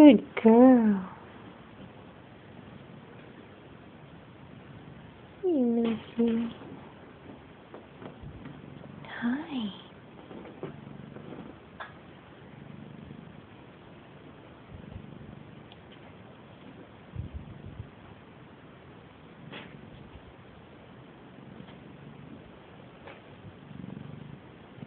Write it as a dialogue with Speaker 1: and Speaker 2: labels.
Speaker 1: Good girl. Hey, Lucy. Hi.